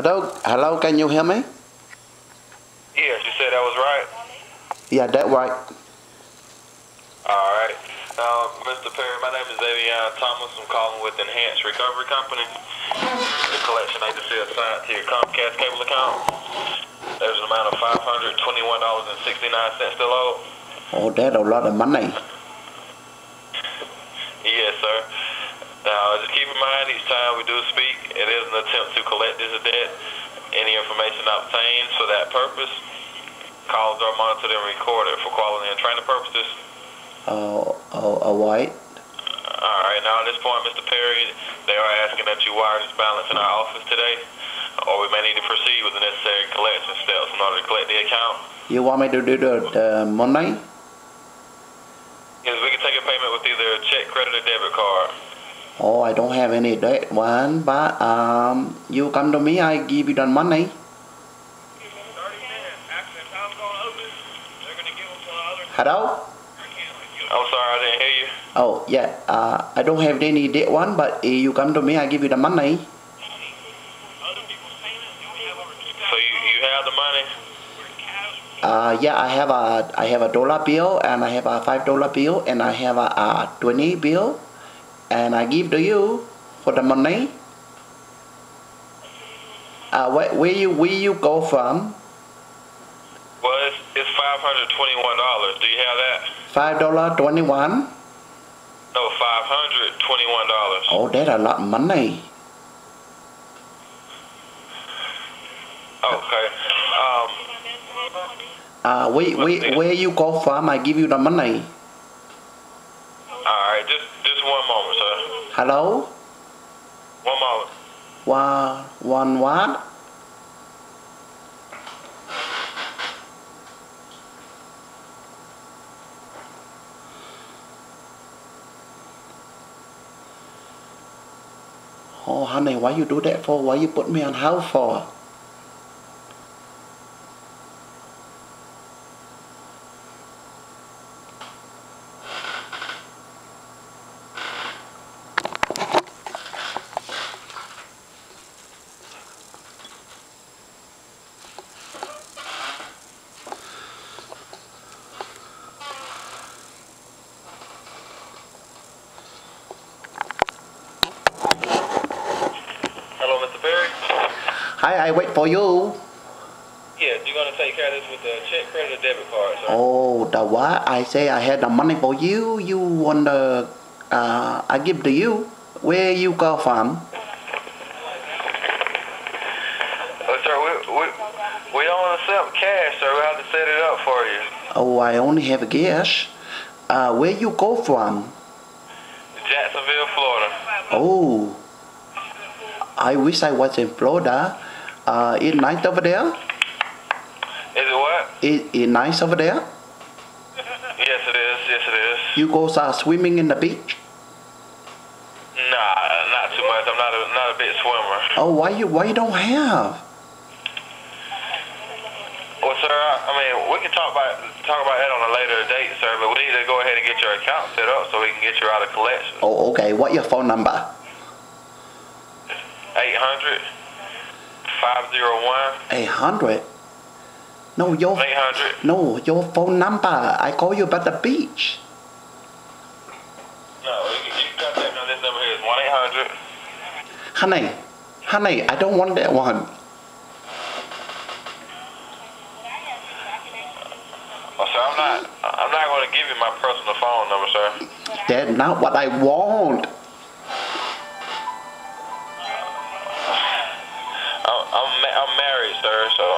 Hello, hello, can you hear me? Yes, you said that was right? Yeah, that right. All right. Now, um, Mr. Perry, my name is Avion Thomas. I'm calling with Enhanced Recovery Company. The collection agency assigned to your Comcast cable account. There's an amount of $521.69 still owed. Oh, that's a lot of money. Yes, sir. Now, just keep in mind each time we do speak, it is an attempt to collect this debt. Any information obtained for that purpose, calls are monitored and recorded for quality and training purposes. Oh, oh, all right. All right, now at this point, Mr. Perry, they are asking that you wire this balance in our office today, or we may need to proceed with the necessary collection steps in order to collect the account. You want me to do the, the money? Yes, we can take a payment with either a check, credit, or debit card. Oh, I don't have any that one, but um, you come to me, I give you the money. 30 minutes. Going over. They're going to give them to other. Hello? I'm sorry, I didn't hear you. Oh, yeah. Uh, I don't have any that one, but uh, you come to me, I give you the money. So you, you have the money? Uh, yeah, I have a I have a dollar bill and I have a five dollar bill and I have a, a twenty bill, and I give to you for the money. Uh, where, where you where you go from? Well, it's, it's $521. Do you have that? Five dollar twenty one. No, $521. Oh, that's a lot of money. Okay. Um, Uh, where, where, where you go from? I give you the money. Just just one moment, sir. Hello? One moment. One, one what? Oh, honey, why you do that for? Why you put me on hold for? Hello, Mr. Perry. Hi, I wait for you. Yeah, you're gonna take care of this with a check, credit, or debit card, sir. Oh, the what? I say I had the money for you. You want the, uh, I give to you. Where you go from? Oh, sir, we, we, we don't accept cash, sir. We have to set it up for you. Oh, I only have gas. Uh, where you go from? Jacksonville, Florida. Oh, I wish I was in Florida. Uh, it nice over there? Is it what? It, it nice over there? Yes, it is. Yes, it is. You go uh, swimming in the beach? Nah, not too much. I'm not a not a big swimmer. Oh, why you why you don't have? Well, sir, I, mean, we can talk about talk about that on a later date, sir. But we need to go ahead and get your account set up so we can get you out of collection. Oh, okay. What your phone number? 800 501 Eight hundred. No, your 800. no your phone number. I call you about the beach. No, you can, you can contact me on this number here. It's 1 800 Honey, honey, I don't want that one. Oh, I'm not. I'm not going to give you my personal phone number, sir. That's not what I want. I'm I'm, I'm married, sir. So!